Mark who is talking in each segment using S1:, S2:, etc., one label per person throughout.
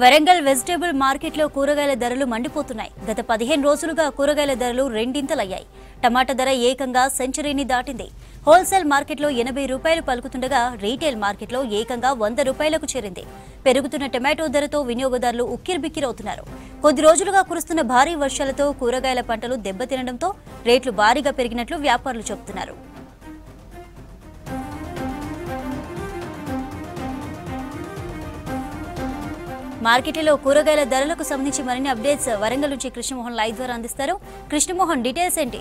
S1: Warangal vegetable మార్కెట్లో కూరగాయల ధరలు మండిపోతున్నాయి. గత పదిహేను రోజులుగా కూరగాయల ధరలు రెండింతలయ్యాయి. టమాటా ధర ఏకంగా సెంచరీని దాటింది. హోల్సేల్ మార్కెట్లో ఎనభై రూపాయలు పలుకుతుండగా రీటైల్ మార్కెట్లో ఏకంగా వంద రూపాయలకు చేరింది. పెరుగుతున్న టమాటో ధరతో వినియోగదారులు ఉక్కిరిబిక్కిరవుతున్నారు. కొద్ది రోజులుగా కురుస్తున్న భారీ వర్షాలతో కూరగాయల పంటలు దెబ్బతినడంతో రేట్లు భారీగా పెరిగినట్లు వ్యాపారులు చెబుతున్నారు. మార్కెట్లో కూరగాయల ధరలకు సంబంధించి మరిన్ని అప్డేట్స్ వరంగల్ నుంచి కృష్ణమోహన్ లైవ్ ద్వారా అందిస్తారు. కృష్ణమోహన్ డీటెయిల్స్ ఏంటి?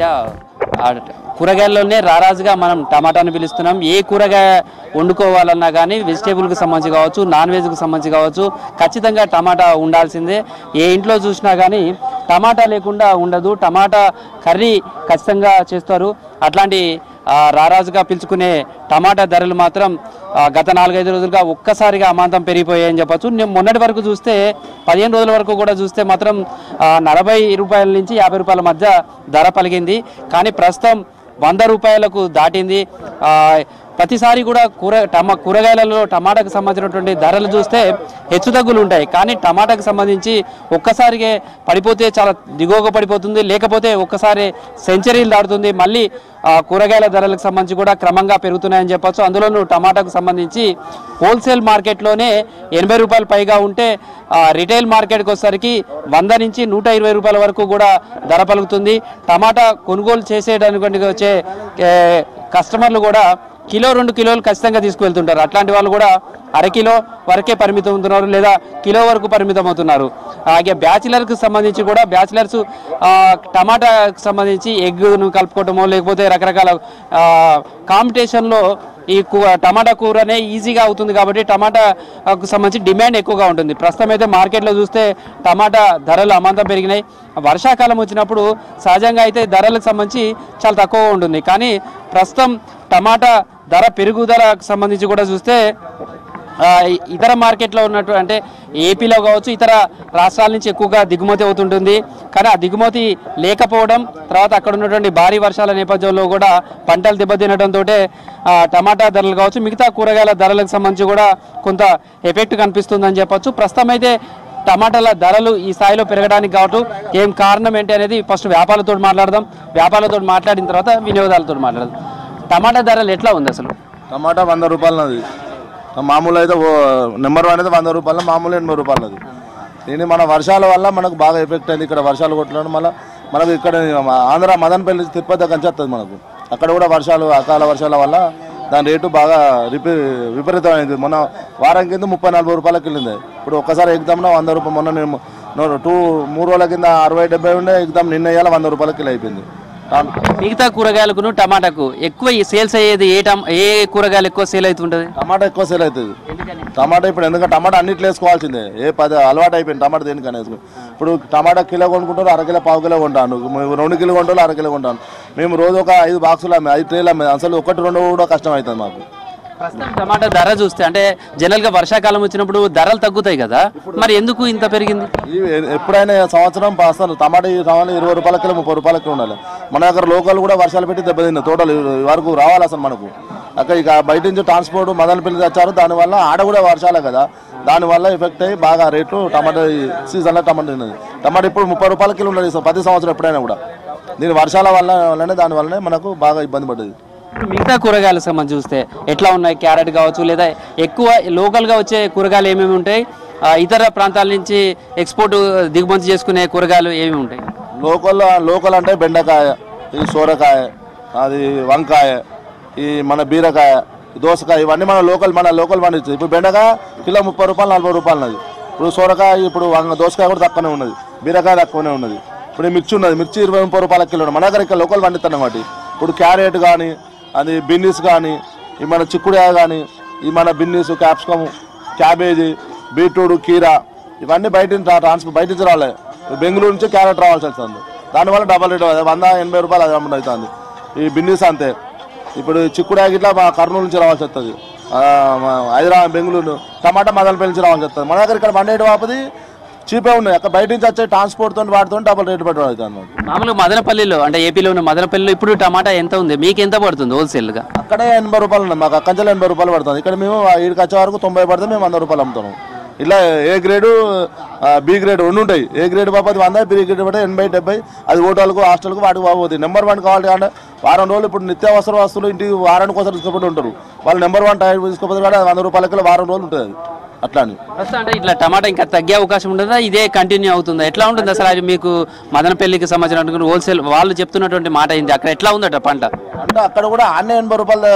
S2: యా కూరగాయల్లోనే రారాజుగా మనం టమాటాని పిలుస్తున్నాం. ఏ కూరగాయ వండుకోవాలన్నా కానీ వెజిటేబుల్కి సంబంధించి కావచ్చు నాన్ వెజ్కి సంబంధించి కావచ్చు ఖచ్చితంగా టమాటా ఉండాల్సిందే. ఏ ఇంట్లో చూసినా కానీ టమాటా లేకుండా ఉండదు. టమాటా కర్రీ ఖచ్చితంగా చేస్తారు. అట్లాంటి రారాజుగా పిలుచుకునే టమాటా ధరలు మాత్రం గత నాలుగైదు రోజులుగా ఒక్కసారిగా అమాంతం పెరిగిపోయాయని చెప్పచ్చు. నేను మొన్నటి వరకు చూస్తే పదిహేను రోజుల వరకు కూడా చూస్తే మాత్రం నలభై రూపాయల నుంచి యాభై రూపాయల మధ్య ధర పలిగింది కానీ ప్రస్తుతం వంద రూపాయలకు దాటింది. ప్రతిసారి కూడా కూర టమా కూరగాయలలో టమాటాకు సంబంధించినటువంటి ధరలు చూస్తే హెచ్చుతగ్గులు ఉంటాయి. కానీ టమాటాకు సంబంధించి ఒక్కసారిగా పడిపోతే చాలా దిగువగా పడిపోతుంది. లేకపోతే ఒక్కసారి సెంచరీలు దాటుతుంది. మళ్ళీ కూరగాయల ధరలకు సంబంధించి కూడా క్రమంగా పెరుగుతున్నాయని చెప్పొచ్చు. అందులోనూ టమాటాకు సంబంధించి హోల్సేల్ మార్కెట్లోనే ఎనభై రూపాయలు పైగా ఉంటే రిటైల్ మార్కెట్కి వచ్చేసరికి వంద నుంచి నూట ఇరవై రూపాయల వరకు కూడా ధర పలుకుతుంది. టమాటా కొనుగోలు చేసేటటువంటి వచ్చే కస్టమర్లు కూడా కిలో రెండు కిలోలు ఖచ్చితంగా తీసుకువెళ్తుంటారు. అట్లాంటి వాళ్ళు కూడా అరకిలో వరకే పరిమితం అవుతున్నారు లేదా కిలో వరకు పరిమితం అవుతున్నారు. అలాగే బ్యాచిలర్కి సంబంధించి కూడా బ్యాచిలర్స్ టమాటాకు సంబంధించి ఎగ్ను కలుపుకోవటమో లేకపోతే రకరకాల కాంపిటీషన్లో ఈ కూ టమాటా కూరనే ఈజీగా అవుతుంది కాబట్టి టమాటాకు సంబంధించి డిమాండ్ ఎక్కువగా ఉంటుంది. ప్రస్తుతం అయితే మార్కెట్లో చూస్తే టమాటా ధరలు అమాంతం పెరిగినాయి. వర్షాకాలం వచ్చినప్పుడు సహజంగా అయితే ధరలకు సంబంధించి చాలా తక్కువగా ఉంటుంది. కానీ ప్రస్తుతం టమాటా ధర పెరుగుదలకు సంబంధించి కూడా చూస్తే ఇతర మార్కెట్లో ఉన్నట్టు అంటే ఏపీలో కావచ్చు ఇతర రాష్ట్రాల నుంచి ఎక్కువగా దిగుమతి అవుతుంటుంది. కానీ ఆ దిగుమతి లేకపోవడం తర్వాత అక్కడ ఉన్నటువంటి భారీ వర్షాల నేపథ్యంలో కూడా పంటలు దెబ్బతినడంతో టమాటా ధరలు కావచ్చు మిగతా కూరగాయల ధరలకు సంబంధించి కూడా కొంత ఎఫెక్ట్ కనిపిస్తుందని చెప్పొచ్చు. ప్రస్తుతం అయితే టమాటాల ధరలు ఈ స్థాయిలో పెరగడానికి కావచ్చు ఏం కారణం ఏంటి అనేది ఫస్ట్ వ్యాపారులతో మాట్లాడదాం. వ్యాపారులతో మాట్లాడిన తర్వాత వినియోగదారులతో మాట్లాడదాం. టమాటా ధరలు ఎట్లా ఉంది అసలు?
S3: టమాటా వంద రూపాయలది. మామూలు అయితే ఓ నెంబర్ వన్ అయితే వంద రూపాయలు మామూలు ఎనభై రూపాయలది దీన్ని మన వర్షాల వల్ల మనకు బాగా ఎఫెక్ట్ అయింది. ఇక్కడ వర్షాలు కొట్టడం మళ్ళీ మనకు ఇక్కడ ఆంధ్ర మదనపల్లి తిరుపతి దగ్గర నుంచి వస్తుంది మనకు. అక్కడ కూడా వర్షాలు అకాల వర్షాల వల్ల దాని రేటు బాగా రిపీ విపరీతమైంది. మొన్న వారం కింద ముప్పై నలభై రూపాయలకి వెళ్ళింది. ఇప్పుడు ఒక్కసారి ఎగ్దాంలో వంద రూపాయలు మొన్న నేను టూ మూడు రోజుల కింద అరవై డెబ్బై ఉండే ఎగ్దాం నిన్న ఇవ్వాలి వంద రూపాయలకి కిలో అయిపోయింది.
S2: మిగతా కూరగాయలకును టమాటాకు ఎక్కువ సేల్స్ అయ్యేది ఏ టమ్ ఏ కూరగాయలు ఎక్కువ సేల్ అవుతుంటది?
S3: టమాటా ఎక్కువ సేల్ అవుతుంది. టమాటా ఇప్పుడు ఎందుకంటే టమాటా అన్నిట్లో వేసుకోవాల్సిందే. ఏ పది అలవాటు అయిపోయింది టమాటా దేనికని ఇప్పుడు టమాటా కిలో కొనుక్కుంటారు అర కిలో పావు కిలో కొంటాను. రెండు కిలో కొంటారు అర కిలో కొంటాను. మేము రోజు ఒక ఐదు బాక్సులు అమ్మే ఐదు ట్రేలు అమ్మే. అసలు ఒకటి రెండు కూడా కష్టం అవుతుంది మాకు.
S2: ప్రస్తుతం టమాటా ధర చూస్తే అంటే జనరల్గా వర్షాకాలం వచ్చినప్పుడు ధరలు తగ్గుతాయి కదా. మరి ఎందుకు ఇంత పెరిగింది?
S3: ఎప్పుడైనా సంవత్సరం అసలు టమాటా ఈ ఇరవై రూపాయల కిలో ముప్పై రూపాయల కిలో ఉండాలి. మన దగ్గర లోకల్ కూడా వర్షాలు పెట్టి దెబ్బతిన్న తోటలు వరకు రావాలి అసలు మనకు. అక్కడ ఇక బయట నుంచి ట్రాన్స్పోర్ట్ మదనపల్లి తెచ్చారు. దానివల్ల ఆడ కూడా వర్షాలే కదా. దానివల్ల ఎఫెక్ట్ అయ్యి బాగా రేట్లు టమాటా సీజన్లో టమాటా ఉన్నది టమాటా ఇప్పుడు ముప్పై రూపాయల కిలో ఉన్నది. ప్రతి సంవత్సరం ఎప్పుడైనా కూడా. దీని వర్షాల వల్ల వల్లనే దాని వల్లనే మనకు బాగా ఇబ్బంది పడ్డది.
S2: మిగతా కూరగాయల సంబంధించి చూస్తే ఎట్లా ఉన్నాయి? క్యారెట్ కావచ్చు లేదా ఎక్కువ లోకల్గా వచ్చే కూరగాయలు ఏమేమి ఉంటాయి? ఆ, ఇతర ప్రాంతాల నుంచి ఎక్స్పోర్ట్ దిగుమతి చేసుకునే కూరగాయలు ఏమేమి ఉంటాయి?
S3: లోకల్ లోకల్ అంటే బెండకాయ ఈ సోరకాయ అది వంకాయ ఈ మన బీరకాయ దోసకాయ ఇవన్నీ మన లోకల్ మన లోకల్ పండిస్తుంది ఇప్పుడు బెండకాయ కిలో ముప్పై రూపాయలు నలభై రూపాయలు ఉన్నది. ఇప్పుడు సోరకాయ ఇప్పుడు వంగ దోసకాయ కూడా తక్కువనే ఉన్నది. బీరకాయ తక్కువనే ఉన్నది. ఇప్పుడు మిర్చి ఉన్నది. మిర్చి ఇరవై ముప్పై రూపాయల కిలో ఉన్నది. మన దగ్గర ఇక్కడ లోకల్ పండిస్తున్నాం కాబట్టి. ఇప్పుడు క్యారెట్ కానీ అది బిన్నీస్ కానీ ఈ మన చిక్కుడుకాయ కానీ ఈ మన బిన్నీస్ క్యాప్సికమ్ క్యాబేజీ బీట్రూట్ కీరా ఇవన్నీ బయట నుంచి ట్రాన్స్పోర్ట్ బయట నుంచి రాలే. బెంగళూరు నుంచి క్యారెట్ రావాల్సి వస్తుంది. దానివల్ల డబల్ రేట్ వంద ఎనభై రూపాయలు అది అమౌంట్ అవుతుంది. ఈ బిన్నీస్ అంతే. ఇప్పుడు చిక్కుడుకాయ గిట్లా మా కర్నూలు నుంచి రావాల్సి వస్తుంది. హైదరాబాద్ బెంగళూరు టమాటా మదనపల్లి నుంచి రావాల్సి వస్తుంది. మన దగ్గర ఇక్కడ పండేటి వాపది చీపే ఉన్నాయి. అక్కడ బయట నుంచి వచ్చే ట్రాన్స్పోర్ట్తో వాటితో డబల్ రేటు అవుతుంది అన్నమాట.
S2: మామూలుగా మదనపల్లిలో అంటే ఏపీలో ఉన్న మదనపల్లిలో ఇప్పుడు టమాటా ఎంత ఉంది? మీకు ఎంత పడుతుంది హోల్సేల్గా
S3: అక్కడే ఎనభై రూపాయలు ఉన్నాయి. మాకు అక్కడ ఎనభై రూపాయలు పడుతుంది. ఇక్కడ మేము ఈడికి వచ్చే వరకు తొంభై పడితే మేము వంద రూపాయలు అమ్ముతాం ఇలా ఏ గ్రేడు బి గ్రేడ్ రెండు ఉంటాయి. ఏ గ్రేడ్ బాబు వంద బి గ్రేడ్ పడితే ఎనభై డెబ్బై. అది ఓటాలకు హాస్టల్కు వాటికి బాగుపోతుంది నెంబర్ వన్ కావాలి అంటే వారం రోజులు ఇప్పుడు నిత్యావసర వస్తువులు ఇంటికి వారానికి ఒకసారి తీసుకుపోతూ ఉంటారు వాళ్ళు నెంబర్ వన్ టైం తీసుకోపోతే కూడా వంద రూపాయలకి వారం రోజులు ఉంటుంది అట్లా
S2: అంటే ఇట్లా టమాటా ఇంకా తగ్గే అవకాశం ఉంటుందా ఇదే కంటిన్యూ అవుతుందా? ఎట్లా ఉంటుంది అసలు అది మీకు మదనపల్లికి సంబంధించిన హోల్సేల్ వాళ్ళు చెప్తున్నటువంటి మాట ఏంది? అక్కడ ఎట్లా ఉందట పంట?
S3: అంటే అక్కడ కూడా అన్నీ ఎనభై రూపాయల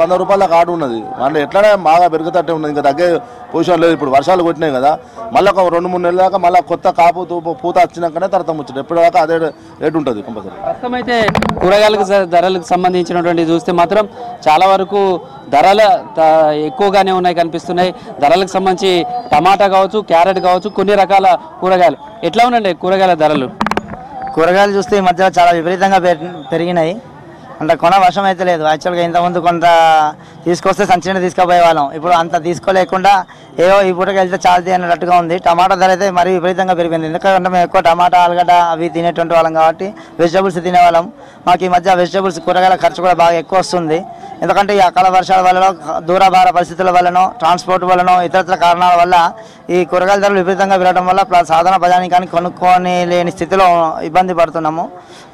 S3: వంద రూపాయల కార్డు ఉన్నది. అంటే ఎట్లనే బాగా పెరుగుతట్టే ఉన్నది. ఇంకా తగ్గే పొజిషన్ లేదు. ఇప్పుడు వర్షాలు కొట్టినాయి కదా. మళ్ళీ ఒక రెండు మూడు నెలల దాకా మళ్ళీ కొత్త కాపు తూపు పూత వచ్చినాకనే తర్వాత ముచ్చట. ఎప్పటిదాకా అదే రేటు ఉంటుంది కంపల్సరీ
S2: ప్రస్తుతం అయితే కూరగాయలకు ధరలకు సంబంధించినటువంటి చూస్తే మాత్రం చాలా వరకు ధరల త- ఎక్కువగానే ఉన్నాయి కనిపిస్తున్నాయి. ధరలకు సంబంధించి టమాటా కావచ్చు క్యారెట్ కావచ్చు కొన్ని రకాల కూరగాయలు. ఎట్లా ఉండండి కూరగాయల ధరలు?
S4: కూరగాయలు చూస్తే ఈ మధ్య చాలా విపరీతంగా పెరిగినాయి. అంటే కొన వర్షం అయితే లేదు. యాక్చువల్గా ఇంతకుముందు కొంత తీసుకొస్తే సంచిన తీసుకుపోయే వాళ్ళం. ఇప్పుడు అంత తీసుకోలేకుండా ఏవో ఈ పూటకి వెళ్తే చాలది అన్నట్టుగా ఉంది. టమాటా ధర అయితే మరీ విపరీతంగా పెరిగింది. ఎందుకంటే మేము ఎక్కువ టమాటా ఆలుగడ్డ అవి తినేటువంటి వాళ్ళం కాబట్టి వెజిటబుల్స్ తినేవాళ్ళం. మాకు ఈ మధ్య వెజిటబుల్స్ కూరగాయల ఖర్చు కూడా బాగా ఎక్కువ వస్తుంది. ఎందుకంటే ఈ అకాల వర్షాల వల్లనో దూరభార పరిస్థితుల వల్లనో ట్రాన్స్పోర్ట్ వల్లనో ఇతరత్ర కారణాల వల్ల ఈ కూరగాయల ధరలు విపరీతంగా పెరగడం వల్ల సాధారణ ప్రజానికానికి కొనుక్కొని లేని స్థితిలో ఇబ్బంది పడుతున్నాము.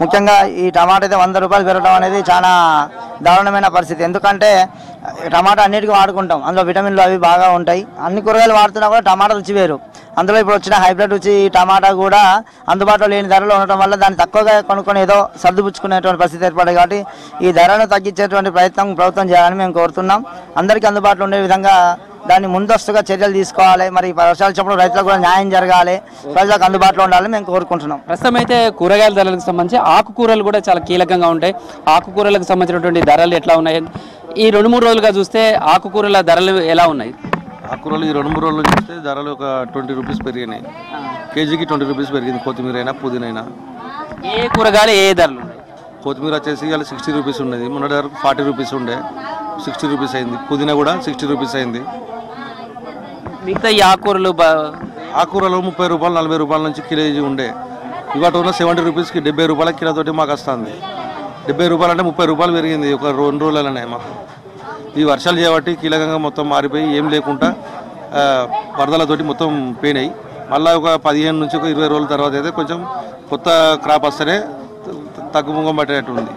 S4: ముఖ్యంగా ఈ టమాటా అయితే వంద రూపాయలు పెరగడం అనేది చాలా దారుణమైన పరిస్థితి. ఎందుకంటే టమాటా అన్నిటికీ వాడుకుంటాం. అందులో విటమిన్లు అవి బాగా ఉంటాయి. అన్ని కూరగాయలు వాడుతున్నా కూడా టమాటా రుచి వేరు. అందులో ఇప్పుడు వచ్చిన హైబ్రిడ్ రుచి టమాటా కూడా అందుబాటులో లేని ధరలో ఉండటం వల్ల దాన్ని తక్కువగా కొనుక్కొని ఏదో సర్దుపుచ్చుకునేటువంటి పరిస్థితి ఏర్పడింది కాబట్టి ఈ ధరను తగ్గించేటువంటి ప్రయత్నం ప్రభుత్వం చేయాలని మేము కోరుతున్నాం. అందరికీ అందుబాటులో ఉండే విధంగా దాన్ని ముందస్తుగా చర్యలు తీసుకోవాలి. మరి ఈ వర్షాలు వచ్చినప్పుడు రైతులకు కూడా న్యాయం జరగాలి. ప్రజలకు అందుబాటులో ఉండాలని మేము కోరుకుంటున్నాం.
S2: ప్రస్తుతం అయితే కూరగాయల ధరలకు సంబంధించి ఆకుకూరలు కూడా చాలా కీలకంగా ఉంటాయి. ఆకుకూరలకు సంబంధించినటువంటి ధరలు ఎట్లా ఉన్నాయి? ఈ రెండు మూడు రోజులుగా చూస్తే ఆకుకూరల ధరలు ఎలా ఉన్నాయి?
S5: ఆకుకూరలు ఈ రెండు మూడు రోజులు చూస్తే ధరలు ఒక ట్వంటీ రూపీస్ పెరిగినాయి. కేజీకి ట్వంటీ రూపీస్ పెరిగింది. కొత్తిమీర అయినా పుదీనా అయినా.
S2: ఏ కూరగాయలు ఏ ధరలు
S5: కొత్తిమీర వచ్చేసి ఇవాళ సిక్స్టీ రూపీస్ ఉన్నది. మొన్నటి వరకు ఫార్టీ రూపీస్ ఉండే. సిక్స్టీ రూపీస్ అయింది. పుదీనా కూడా సిక్స్టీ రూపీస్ అయింది.
S2: మిగతా ఈ ఆకుకూరలు బ-
S5: ఆకుకూరలు ముప్పై రూపాయలు నలభై రూపాయల నుంచి కేజీ ఉండే. ఇవాటి ఉన్న సెవెంటీ రూపీస్కి డెబ్బై రూపాయల కిలోతోటి మాకు వస్తుంది. డెబ్బై రూపాయలు అంటే ముప్పై రూపాయలు పెరిగింది ఒక రెండు రోజులనే మాకు. ఈ వర్షాలు చేయబట్టి కీలకంగా మొత్తం మారిపోయి ఏం లేకుండా వరదలతోటి మొత్తం పోయినాయి. మళ్ళీ ఒక పదిహేను నుంచి ఒక ఇరవై రోజుల తర్వాత అయితే కొంచెం కొత్త క్రాప్ వస్తేనే తగ్గుముఖం పట్టేటట్టు ఉంది.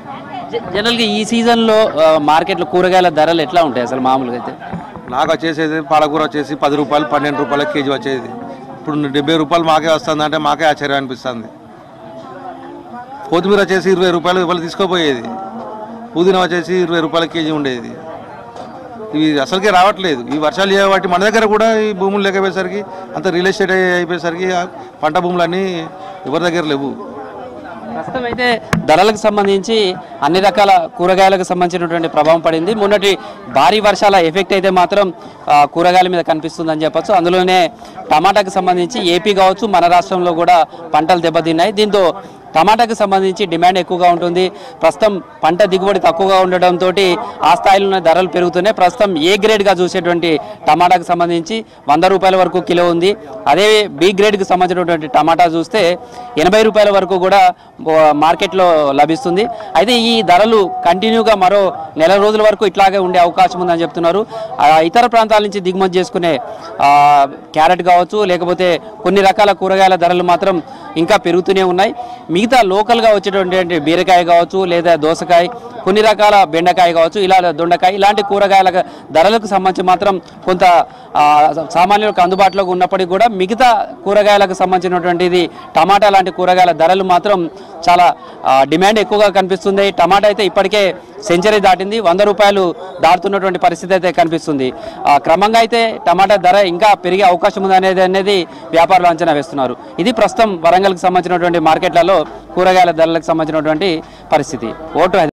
S2: జనరల్గా ఈ సీజన్లో మార్కెట్లో కూరగాయల ధరలు ఎట్లా ఉంటాయి అసలు మామూలుగా అయితే?
S5: నాకు వచ్చేసేది పాలకూర వచ్చేసి పది రూపాయలు పన్నెండు రూపాయల కేజీ వచ్చేది. ఇప్పుడు డెబ్బై రూపాయలు మాకే వస్తుంది అంటే మాకే ఆశ్చర్యం అనిపిస్తుంది. కొత్తిమీర వచ్చేసి ఇరవై రూపాయలు ఇవాళ తీసుకోపోయేది. పుదీనా వచ్చేసి ఇరవై రూపాయల కేజీ ఉండేది. ఇవి అసలుకే రావట్లేదు. ఈ వర్షాలు చేయబట్టి మన దగ్గర కూడా ఈ భూములు లేకపోయేసరికి అంత రియల్ ఎస్టేట్ అయిపోయేసరికి పంట భూములన్నీ ఎవరి దగ్గర లేవు.
S2: ప్రస్తుతం అయితే ధరలకు సంబంధించి అన్ని రకాల కూరగాయలకు సంబంధించినటువంటి ప్రభావం పడింది. మొన్నటి భారీ వర్షాల ఎఫెక్ట్ అయితే మాత్రం కూరగాయల మీద కనిపిస్తుందని చెప్పొచ్చు. అందులోనే టమాటాకు సంబంధించి ఏపీ కావచ్చు మన రాష్ట్రంలో కూడా పంటలు దెబ్బతిన్నాయి. దీంతో టమాటాకు సంబంధించి డిమాండ్ ఎక్కువగా ఉంటుంది. ప్రస్తుతం పంట దిగుబడి తక్కువగా ఉండడంతో ఆ స్థాయిలో ఉన్న ధరలు పెరుగుతున్నాయి. ప్రస్తుతం ఏ గ్రేడ్గా చూసేటువంటి టమాటాకు సంబంధించి వంద రూపాయల వరకు కిలో ఉంది. అదే బి గ్రేడ్కి సంబంధించినటువంటి టమాటా చూస్తే ఎనభై రూపాయల వరకు కూడా మార్కెట్లో లభిస్తుంది. అయితే ఈ ధరలు కంటిన్యూగా మరో నెల రోజుల వరకు ఇట్లాగే ఉండే అవకాశం ఉందని చెప్తున్నారు. ఇతర ప్రాంతాల నుంచి దిగుమతి చేసుకునే క్యారెట్ కావచ్చు లేకపోతే కొన్ని రకాల కూరగాయల ధరలు మాత్రం ఇంకా పెరుగుతూనే ఉన్నాయి. మిగతా లోకల్గా వచ్చేటువంటి బీరకాయ కావచ్చు లేదా దోసకాయ కొన్ని రకాల బెండకాయ కావచ్చు ఇలా దొండకాయ ఇలాంటి కూరగాయల ధరలకు సంబంధించి మాత్రం కొంత సామాన్యులకు అందుబాటులోకి ఉన్నప్పటికీ కూడా మిగతా కూరగాయలకు సంబంధించినటువంటిది టమాటా లాంటి కూరగాయల ధరలు మాత్రం చాలా డిమాండ్ ఎక్కువగా కనిపిస్తుంది. టమాటా అయితే ఇప్పటికే సెంచరీ దాటింది. వంద రూపాయలు దాటుతున్నటువంటి పరిస్థితి అయితే కనిపిస్తుంది. ఆ, క్రమంగా అయితే టమాటా ధర ఇంకా పెరిగే అవకాశం ఉంది అనేది అనేది వ్యాపారులు అంచనా వేస్తున్నారు. ఇది ప్రస్తుతం వరంగల్కి సంబంధించినటువంటి మార్కెట్లలో కూరగాయల ధరలకు సంబంధించినటువంటి పరిస్థితి. ఓటు